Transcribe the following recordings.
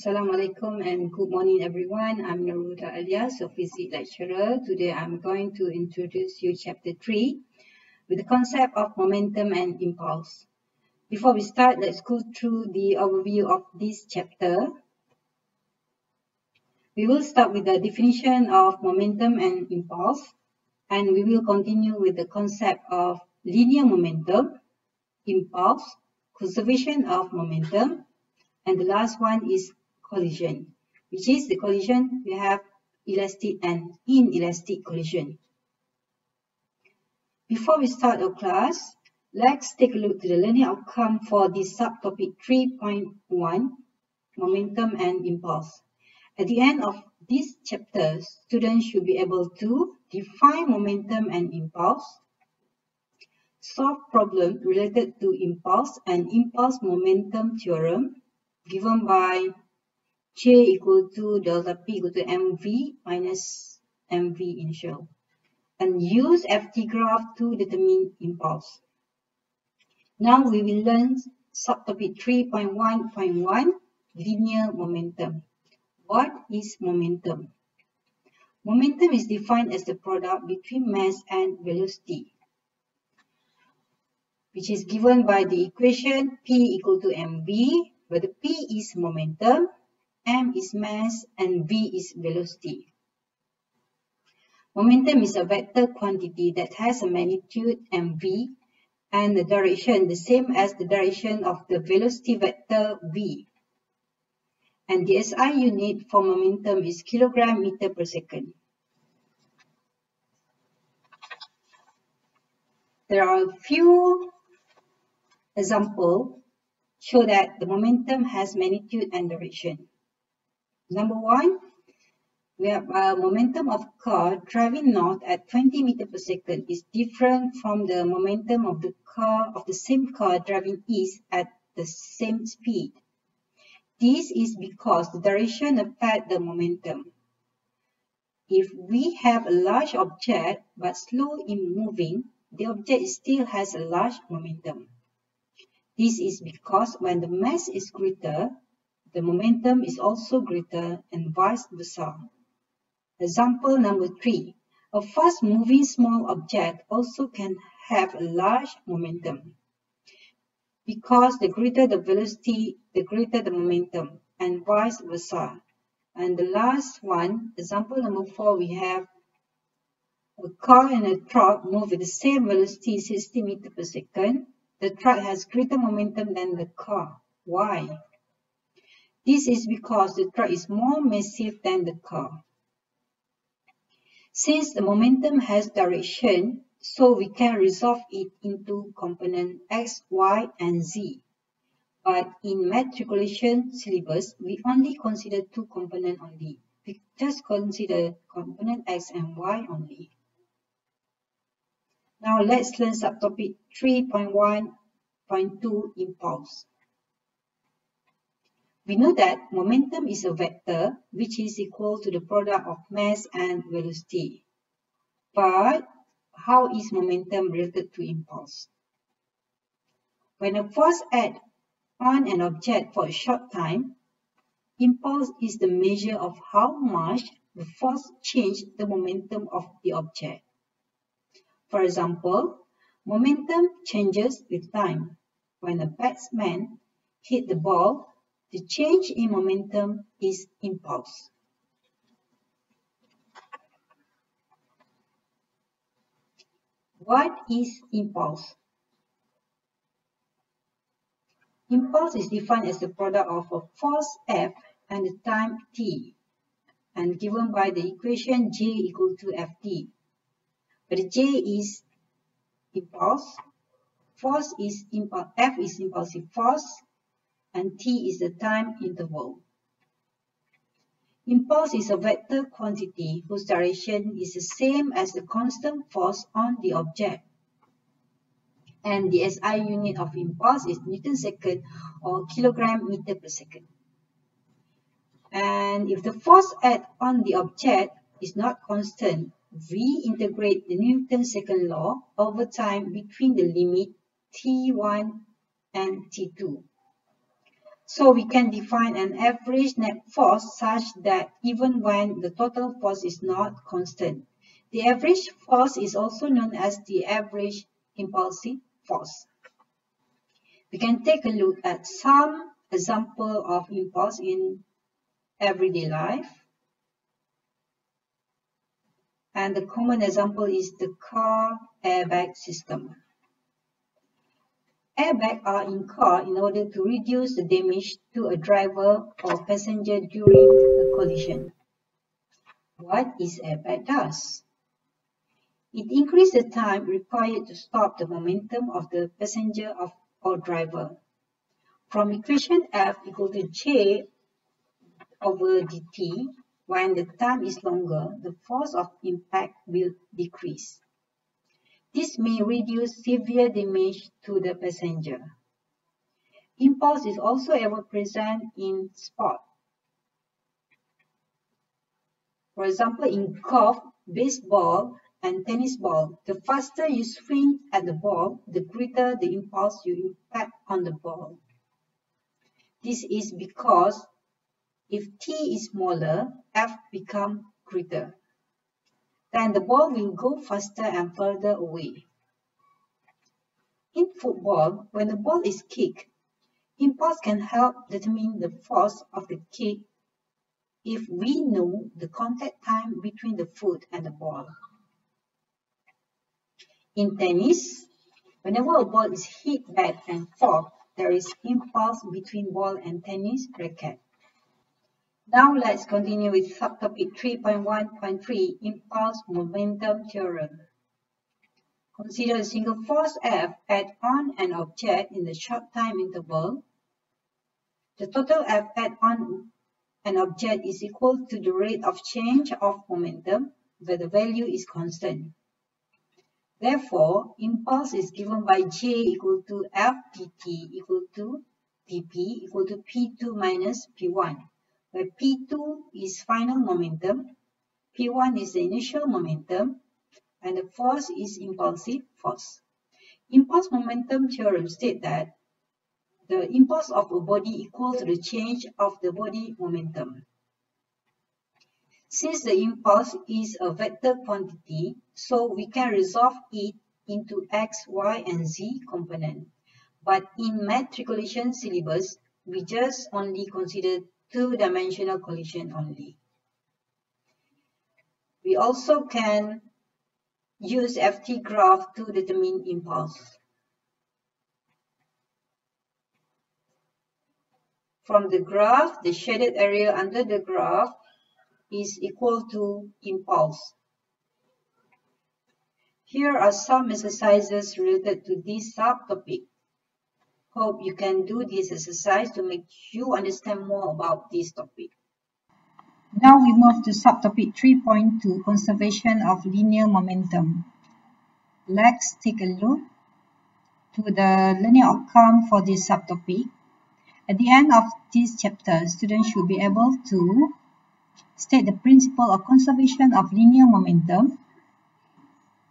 Assalamualaikum and good morning everyone. I'm Naruda Alias, a physics lecturer. Today I'm going to introduce you chapter 3 with the concept of momentum and impulse. Before we start, let's go through the overview of this chapter. We will start with the definition of momentum and impulse and we will continue with the concept of linear momentum, impulse, conservation of momentum, and the last one is collision, which is the collision we have elastic and inelastic collision. Before we start our class, let's take a look to the learning outcome for this subtopic 3.1, momentum and impulse. At the end of this chapter, students should be able to define momentum and impulse, solve problems related to impulse and impulse momentum theorem given by J equal to delta P equal to MV minus MV initial. And use FT graph to determine impulse. Now we will learn subtopic 3.1.1 linear momentum. What is momentum? Momentum is defined as the product between mass and velocity, which is given by the equation P equal to mv, where the P is momentum m is mass and v is velocity. Momentum is a vector quantity that has a magnitude mv and the direction the same as the direction of the velocity vector v. And the SI unit for momentum is kilogram meter per second. There are a few examples show that the momentum has magnitude and direction. Number one, we have a momentum of car driving north at 20 meter per second is different from the momentum of the car of the same car driving east at the same speed. This is because the direction affects the momentum. If we have a large object but slow in moving, the object still has a large momentum. This is because when the mass is greater, the momentum is also greater and vice versa. Example number three. A fast moving small object also can have a large momentum because the greater the velocity, the greater the momentum and vice versa. And the last one, example number four, we have a car and a truck move with the same velocity 60 meters per second. The truck has greater momentum than the car. Why? This is because the truck is more massive than the car. Since the momentum has direction, so we can resolve it into component x, y, and z. But in matriculation syllabus, we only consider two components only. We just consider component x and y only. Now let's learn subtopic 3.1.2 impulse. We know that momentum is a vector which is equal to the product of mass and velocity. But how is momentum related to impulse? When a force acts on an object for a short time, impulse is the measure of how much the force changed the momentum of the object. For example, momentum changes with time. When a batsman hit the ball, the change in momentum is impulse. What is impulse? Impulse is defined as the product of a force F and the time t and given by the equation J equal to Ft. But J is impulse, force is impulse, F is impulsive force, and t is the time interval. Impulse is a vector quantity whose direction is the same as the constant force on the object. And the SI unit of impulse is Newton second or kilogram meter per second. And if the force acted on the object is not constant, we integrate the Newton second law over time between the limit T1 and T2. So we can define an average net force such that even when the total force is not constant, the average force is also known as the average impulsive force. We can take a look at some example of impulse in everyday life. And the common example is the car airbag system. Airbags are in car in order to reduce the damage to a driver or passenger during a collision. What is airbag does? It increases the time required to stop the momentum of the passenger of, or driver. From equation F equal to J over dt, when the time is longer, the force of impact will decrease. This may reduce severe damage to the passenger. Impulse is also ever present in sport. For example, in golf, baseball, and tennis ball, the faster you swing at the ball, the greater the impulse you impact on the ball. This is because if t is smaller, f becomes greater then the ball will go faster and further away. In football, when the ball is kicked, impulse can help determine the force of the kick if we know the contact time between the foot and the ball. In tennis, whenever a ball is hit back and forth, there is impulse between ball and tennis racket. Now let's continue with subtopic 3.1.3 Impulse Momentum Theorem. Consider a single force F act on an object in the short time interval. The total F act on an object is equal to the rate of change of momentum where the value is constant. Therefore, impulse is given by J equal to F dt equal to dp equal to P2 minus P1 where P2 is final momentum, P1 is the initial momentum, and the force is impulsive force. Impulse momentum theorem states that the impulse of a body equal to the change of the body momentum. Since the impulse is a vector quantity, so we can resolve it into x, y, and z component. But in matriculation syllabus, we just only consider two-dimensional collision only. We also can use FT graph to determine impulse. From the graph, the shaded area under the graph is equal to impulse. Here are some exercises related to this subtopic. Hope you can do this exercise to make you understand more about this topic. Now we move to subtopic 3.2 Conservation of Linear Momentum. Let's take a look to the learning outcome for this subtopic. At the end of this chapter, students should be able to state the principle of conservation of linear momentum,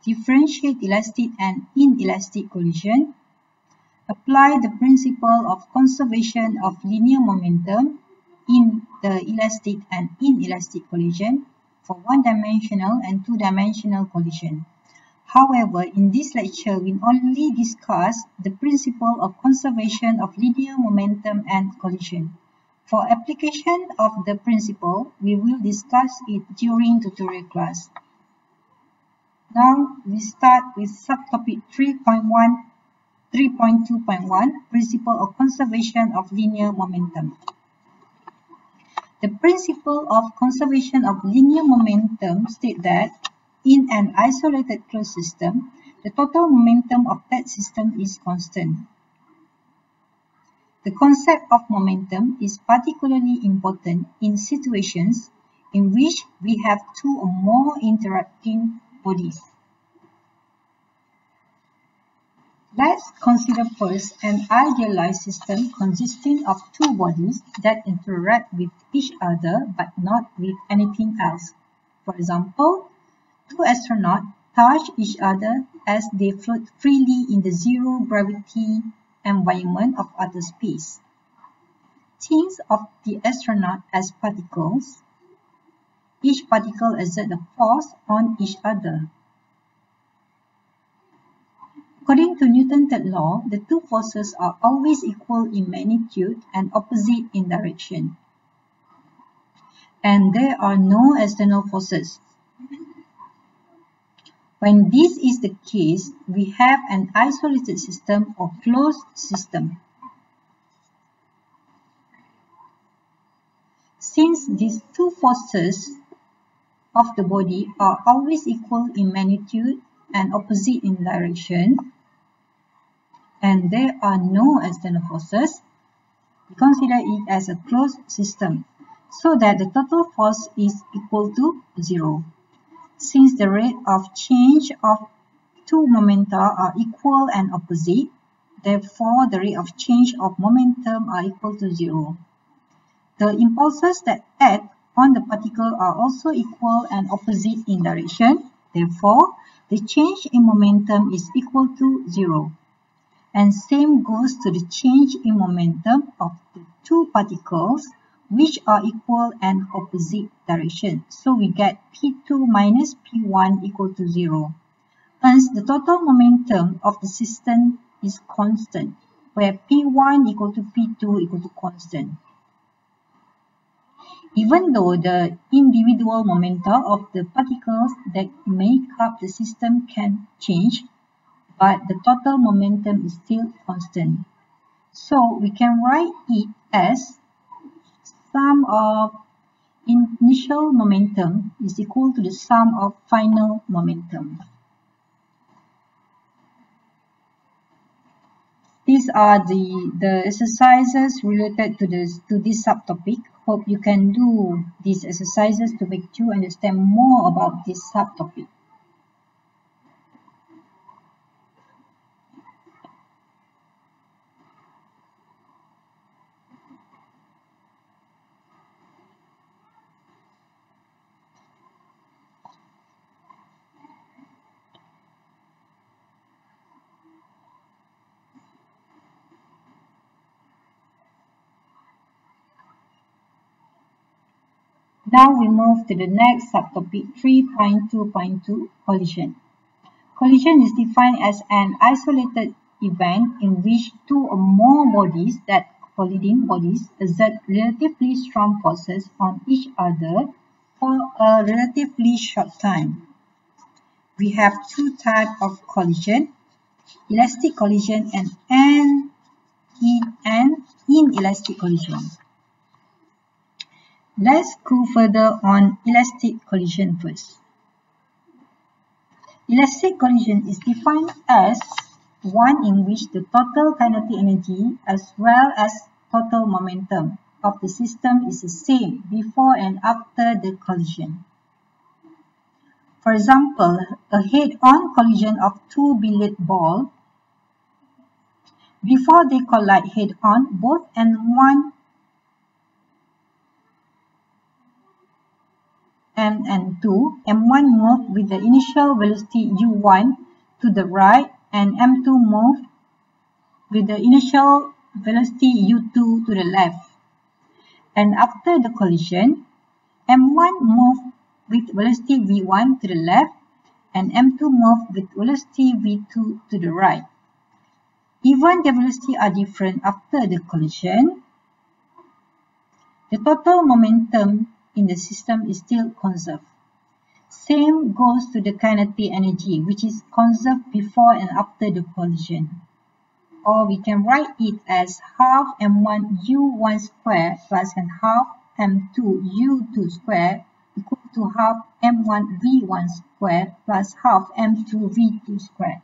differentiate elastic and inelastic collision, apply the principle of conservation of linear momentum in the elastic and inelastic collision for one-dimensional and two-dimensional collision. However, in this lecture, we only discuss the principle of conservation of linear momentum and collision. For application of the principle, we will discuss it during tutorial class. Now, we start with subtopic 3.1 3.2.1 Principle of Conservation of Linear Momentum The principle of conservation of linear momentum states that in an isolated closed system, the total momentum of that system is constant. The concept of momentum is particularly important in situations in which we have two or more interacting bodies. Let's consider first an idealized system consisting of two bodies that interact with each other but not with anything else. For example, two astronauts touch each other as they float freely in the zero gravity environment of outer space. think of the astronaut as particles. Each particle exerts a force on each other. According to Newton's third law, the two forces are always equal in magnitude and opposite in direction. And there are no external forces. When this is the case, we have an isolated system or closed system. Since these two forces of the body are always equal in magnitude and opposite in direction, and there are no external forces, we consider it as a closed system so that the total force is equal to zero. Since the rate of change of two momenta are equal and opposite, therefore the rate of change of momentum are equal to zero. The impulses that act on the particle are also equal and opposite in direction, therefore the change in momentum is equal to zero. And same goes to the change in momentum of the two particles which are equal and opposite direction. So we get P2 minus P1 equal to 0. Hence, the total momentum of the system is constant, where P1 equal to P2 equal to constant. Even though the individual momenta of the particles that make up the system can change, but the total momentum is still constant. So we can write it as sum of initial momentum is equal to the sum of final momentum. These are the, the exercises related to this, to this subtopic. Hope you can do these exercises to make you understand more about this subtopic. Now we move to the next subtopic 3.2.2 collision. Collision is defined as an isolated event in which two or more bodies that colliding bodies exert relatively strong forces on each other for a relatively short time. We have two types of collision, elastic collision and an, an inelastic collision. Let's go further on elastic collision first. Elastic collision is defined as one in which the total kinetic energy as well as total momentum of the system is the same before and after the collision. For example, a head-on collision of two billiard balls. Before they collide head-on, both M1 m and 2, m1 moved with the initial velocity u1 to the right and m2 moved with the initial velocity u2 to the left. And after the collision, m1 moved with velocity v1 to the left and m2 moved with velocity v2 to the right. Even the velocity are different after the collision, the total momentum in the system is still conserved. Same goes to the kinetic energy, which is conserved before and after the collision. Or we can write it as half m1 u1 square plus and half m2 u2 square equal to half m1 v1 square plus half m2 v2 square.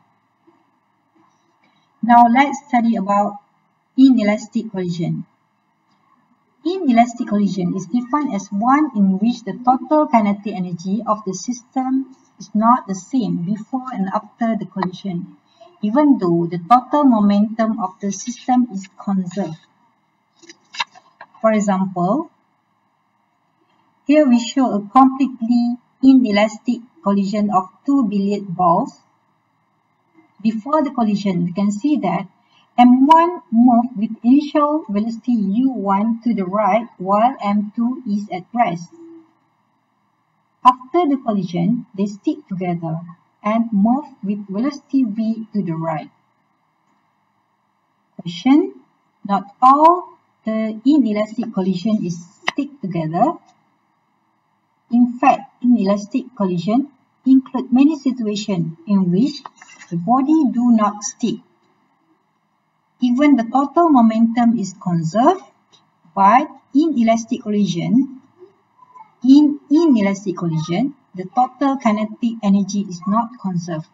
Now let's study about inelastic collision. Inelastic collision is defined as one in which the total kinetic energy of the system is not the same before and after the collision, even though the total momentum of the system is conserved. For example, here we show a completely inelastic collision of two billiard balls. Before the collision, we can see that m1 moves with initial velocity u1 to the right while m2 is at rest. After the collision, they stick together and move with velocity v to the right. Question. Not all the inelastic collision is stick together. In fact, inelastic collision include many situations in which the body do not stick. Even the total momentum is conserved, but in elastic collision, in inelastic collision, the total kinetic energy is not conserved.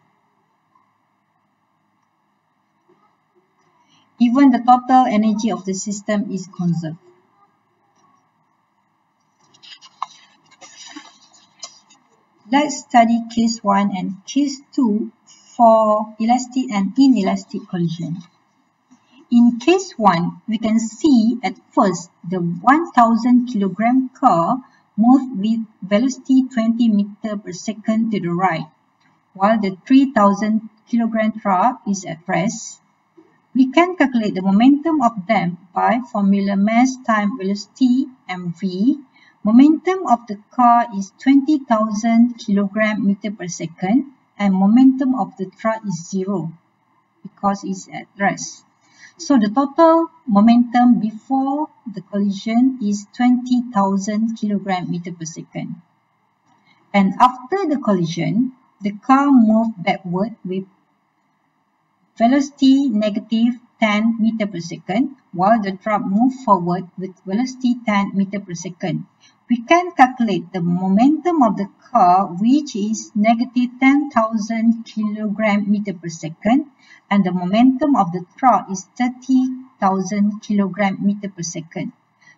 Even the total energy of the system is conserved. Let's study case 1 and case 2 for elastic and inelastic collision. In case 1, we can see at first the 1000 kilogram car moved with velocity 20 meter per second to the right, while the 3000 kilogram truck is at rest. We can calculate the momentum of them by formula mass times velocity mv. Momentum of the car is 20,000 kilogram meter per second and momentum of the truck is zero because it's at rest. So the total momentum before the collision is 20,000 kilogram meter per second. And after the collision, the car moved backward with velocity negative 10 meter per second, while the truck moved forward with velocity 10 meter per second. We can calculate the momentum of the car, which is negative 10,000 kilogram meter per second, and the momentum of the truck is 30,000 kilogram meter per second.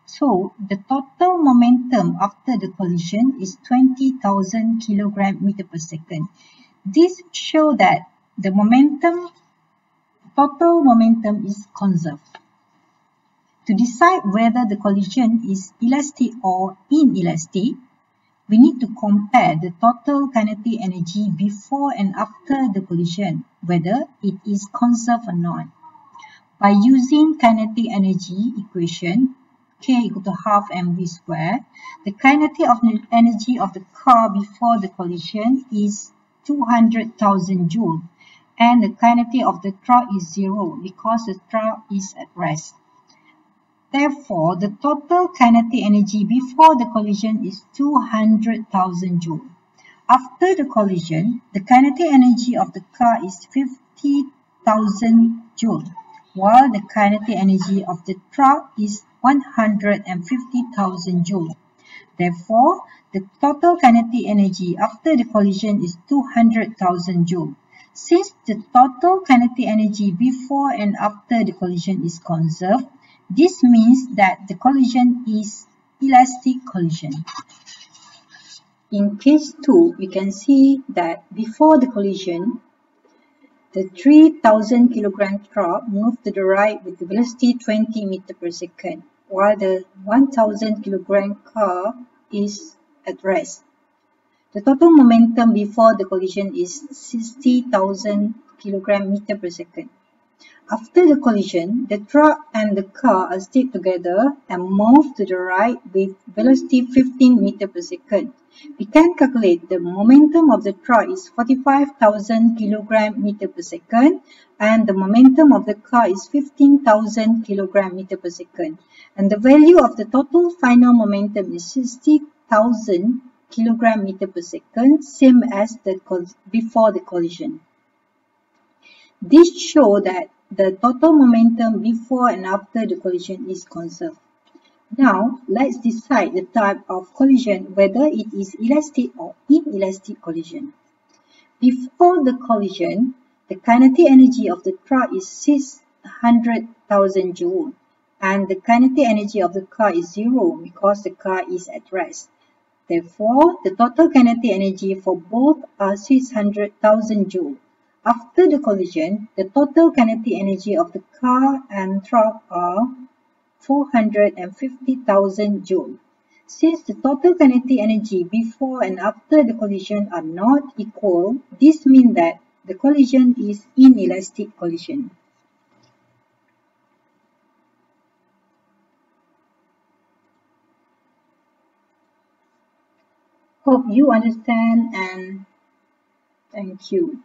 So, the total momentum after the collision is 20,000 kilogram meter per second. This shows that the momentum, total momentum is conserved. To decide whether the collision is elastic or inelastic, we need to compare the total kinetic energy before and after the collision, whether it is conserved or not. By using kinetic energy equation, K equal to half mv square, the kinetic of energy of the car before the collision is 200,000 joule and the kinetic of the truck is zero because the truck is at rest. Therefore, the total kinetic energy before the collision is 200,000 joule. After the collision, the kinetic energy of the car is 50,000 joule, while the kinetic energy of the truck is 150,000 joule. Therefore, the total kinetic energy after the collision is 200,000 joule. Since the total kinetic energy before and after the collision is conserved, this means that the collision is elastic collision. In case 2, we can see that before the collision, the 3000 kilogram truck moved to the right with the velocity 20 meter per second, while the 1000 kilogram car is at rest. The total momentum before the collision is 60,000 kilogram meter per second. After the collision, the truck and the car are stick together and move to the right with velocity 15 meter per second. We can calculate the momentum of the truck is 45,000 kilogram meter per second and the momentum of the car is 15,000 kilogram meter per second. And the value of the total final momentum is 60,000 kilogram meter per second, same as the before the collision. This show that the total momentum before and after the collision is conserved. Now, let's decide the type of collision, whether it is elastic or inelastic collision. Before the collision, the kinetic energy of the truck is 600,000 joule and the kinetic energy of the car is zero because the car is at rest. Therefore, the total kinetic energy for both are 600,000 joule. After the collision, the total kinetic energy of the car and truck are 450,000 joules. Since the total kinetic energy before and after the collision are not equal, this means that the collision is inelastic collision. Hope you understand and thank you.